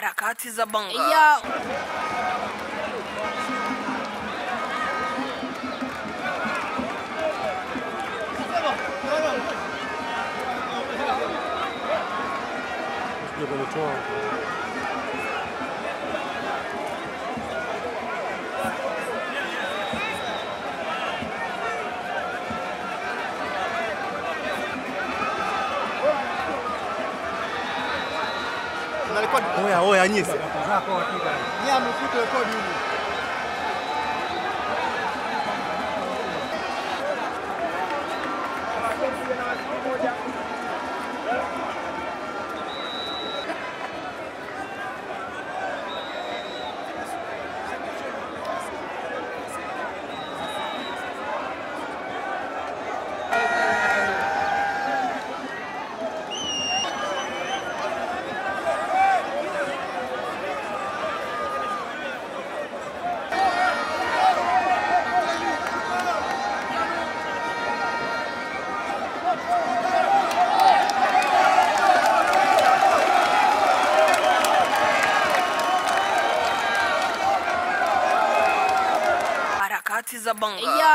harakati za Bongo. Yo. Sio kwenye alikodi oya oya nyie. Harakati za Bongo. Yo.